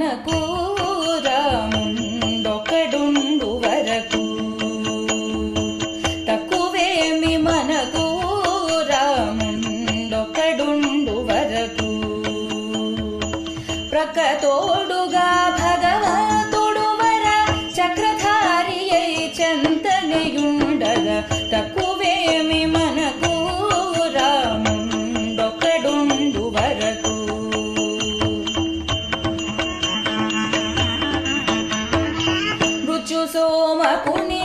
మనకు రాముండొకడుండు వరకు తక్కువేమి మనకు రాముండొకడుండు వరకు ప్రకతోడుగా భ aku nih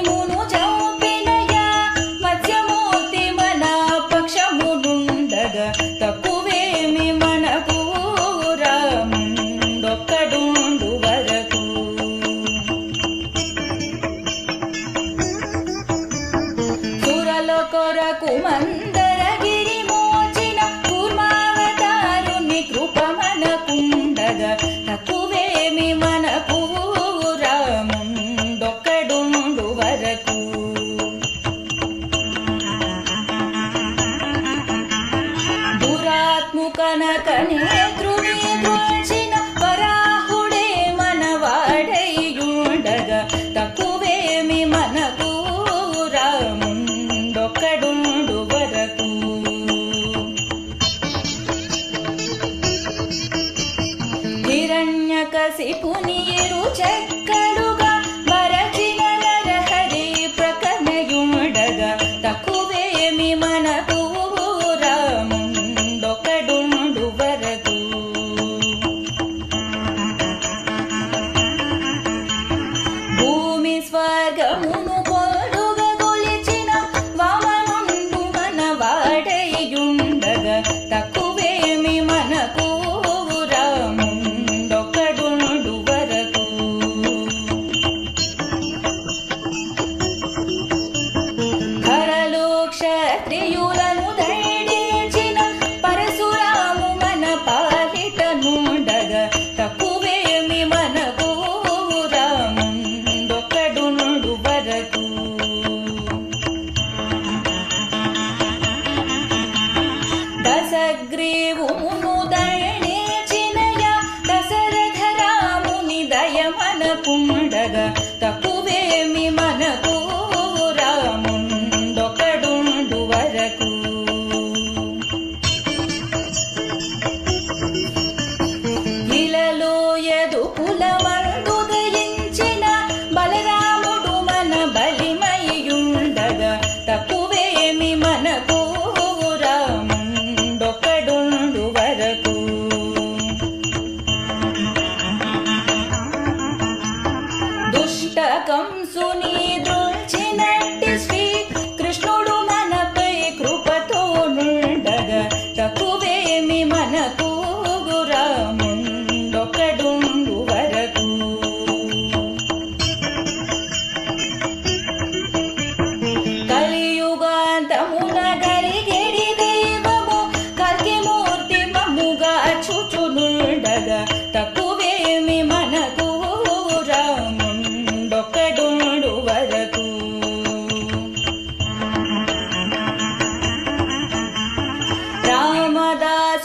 కనకనే ధృవీ దృంచిన వరాహుడే మనవాడైయుండగా తక్కువేమి మనకు రాముండొక్కడుండు వరకు. హిరణ్యకశిపుని ఇరు చక్కర జటయులను ధైర్యించిన పరశురాము మన పాలిట నుండగా తక్కువేమి మనకు రాముందొక్కడు నుండు వరకు. దశగ్రీవు कम सुनी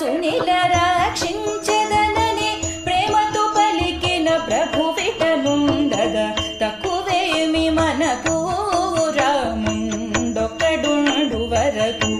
కరుణిల రక్షించదనని ప్రేమతో పలికిన ప్రభు విటలుండద తక్కువేమి మనకు రాముందొక్కడుండు వరకు.